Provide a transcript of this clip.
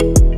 Lately,